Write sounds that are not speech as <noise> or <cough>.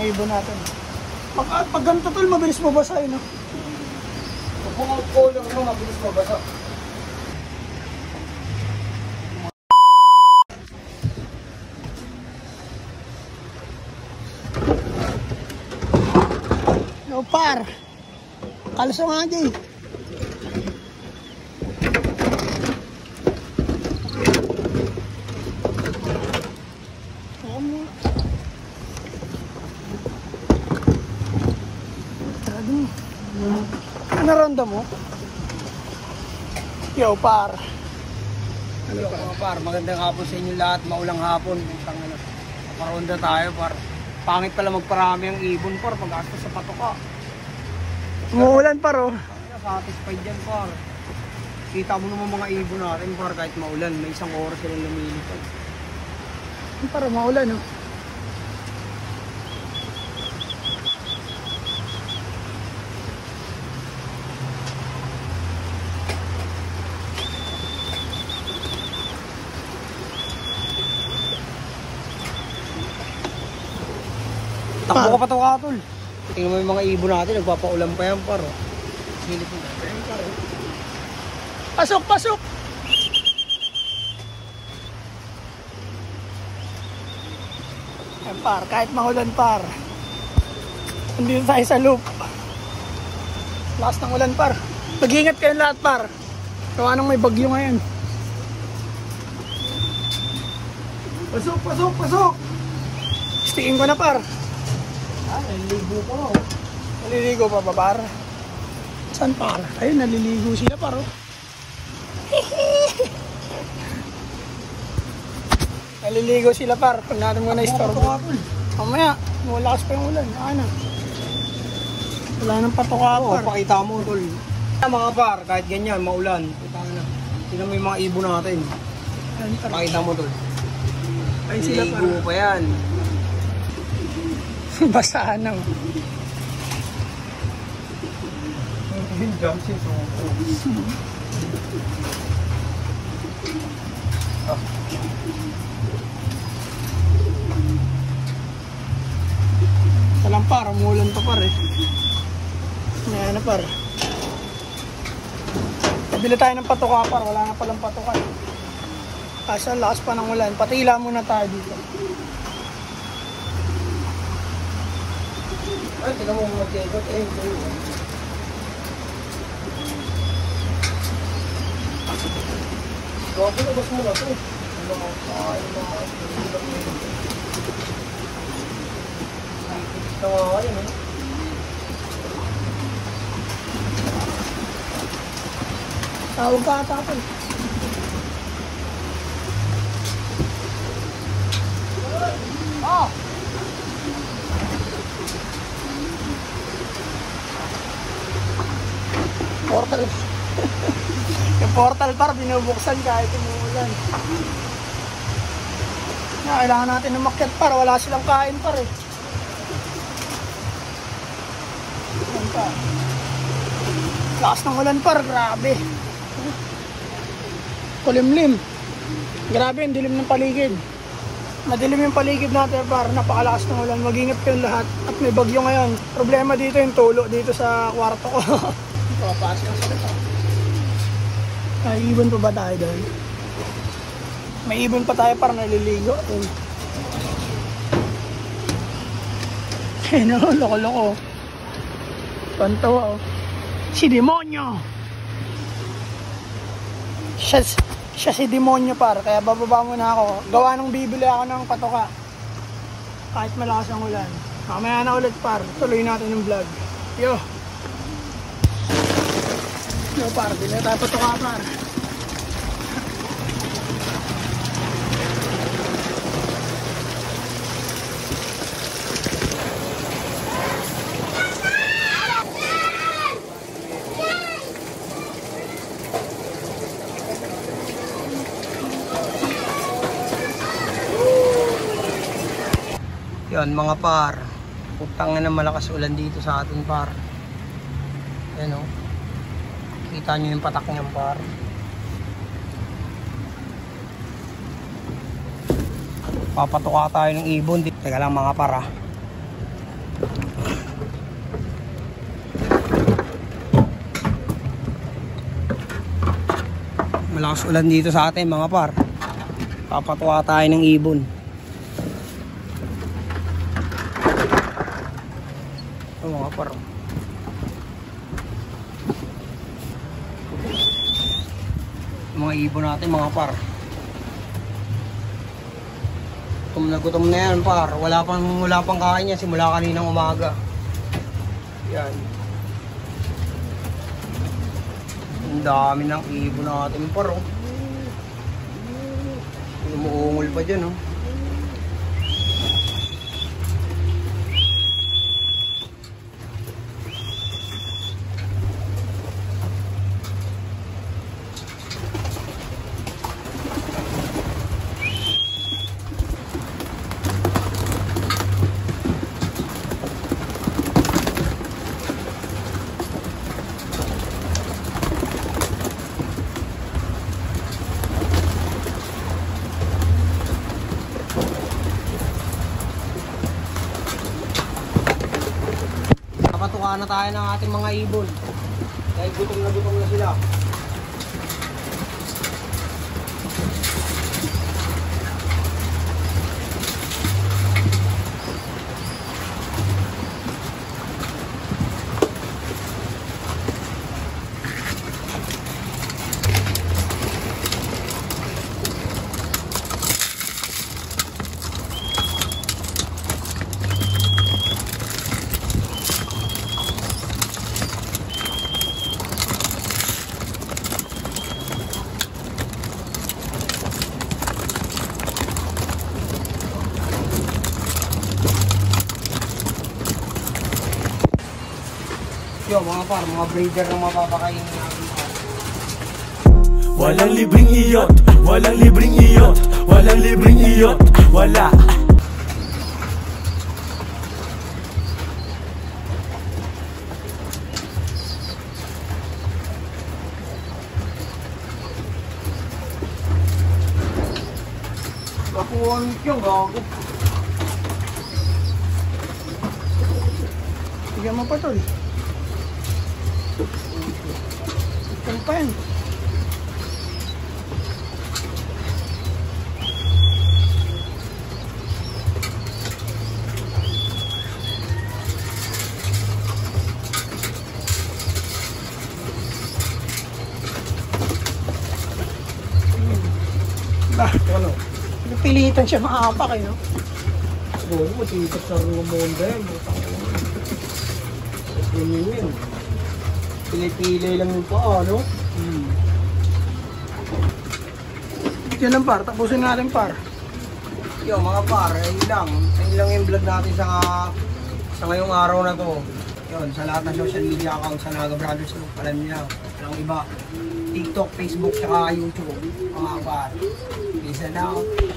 mga ibon natin. Pag, ah, pag ganito tol, mabilis mabasa yun. No? Kung ang color mo, mabilis mabasa. No par. Kalso nga di. Ano ronda mo? Yo, par. Ano pa? Mga par, magandang hapon sa inyo lahat. Maulang hapon. Putang ano. Paronda tayo par. Pangit pala magparami ang ibon par. Pag-astos sa patoka. Umuulan par oh. Satisfied yan par. Kita mo naman mga ibon natin par kahit maulan. May isang oras silang lumilipad. Para maulan oh. Takbo ka pa to katol. Tingnan mo yung mga ibon natin. Nagpapaulan pa yan par. oh. Silip mo. Ayan, par. oh. Pasok, pasok! Ayan par, kahit mahulan par. Nandito tayo sa loop. Lakas ng ulan par. Mag-ingat kayo lahat par. Gawa nang may bagyo ngayon. Pasok, pasok, pasok! Sticking ko na par. Ah, naliligo ko. oh. Naliligo pa ba par? Saan par? Ayun, naliligo sila par oh. <laughs> naliligo sila par. Pag natin mo na istorbo. Katol. Mamaya, malakas pa yung ulan. Ano? Wala nang patoka Oo, par. pakita mo, tol. Mga par, kahit ganyan, maulan. Kita na. Tingnan mo yung mga ibon natin. Pakita mo, tol. Ay sila. Ligo pa yan. <laughs> Basahan na. Since Walang par, umulan pa par eh. May ano par. Nabili tayo ng patoka par, wala na palang patoka. eh. Kasi lakas pa ng ulan. Patila muna tayo dito. Ờ, Ay, tingnan mo mag-ikot. Eh, ito yun. Gogo na, bas mo na ito. Ano mo? Ay, mga Ito nga yun, eh. Tawag ka ata par. Ah! Portal par, binubuksan kahit umuulan. Na, kailangan natin umakyat par, wala silang kain par eh. Yan. Lakas ng ulan par, grabe. Kulimlim. Grabe yung dilim ng paligid. Madilim yung paligid natin par, napakalakas ng ulan. Mag-ingat kayong lahat. At may bagyo ngayon. Problema dito yung tulo dito sa kwarto ko. <laughs> Papasok ang salita. Ay, ibon pa ba tayo doon? May ibon pa tayo para naliligo. <laughs> Ayun. Eh no, loko-loko. Pantawa oh. Si Demonyo! Siya, siya si Demonyo par, kaya bababa muna ako. Gawa nung bibili ako ng patoka. Kahit malakas ang ulan. Mamaya na ulit par, tuloy natin yung vlog. Yo! Yo par, bili na tayo patoka par. Yan mga par. Putang na malakas ulan dito sa atin par. Ayan o. Kita nyo yung patak niyang bar. Papatuka tayo ng ibon. Teka lang mga para. Ah. Malakas ulan dito sa atin mga par. Papatuka tayo ng ibon. Ito mga par. Ito. Ibon natin mga par. Gutom na gutom na yan par. Wala pang, wala pang kain yan simula kaninang umaga. Yan. Ang dami ng ibon natin par oh. Umuungol pa dyan oh. Na tayo ng ating mga ibon. Dahil gutom na gutom na sila. Mga par, mga breeder na mapapakainin natin. Walang libreng iyot, walang libreng iyot, walang libreng iyot, wala. Kapuhan yung gago. Bigyan mo pa tol. Ano pa yan? Ano? siya maapak eh, no? Oo, oh, matitas sa rumonda yan. Ganyan yun. Pili-pili lang yung paa, no? Hmm. Yan lang par, tapusin natin par. Yo, mga par, ayun lang. Ayun lang yung vlog natin sa sa ngayong araw na to. Yun, sa lahat ng social media accounts sa Naga Brothers Group, alam niya, walang iba. TikTok, Facebook, saka YouTube. Mga par. Peace and out.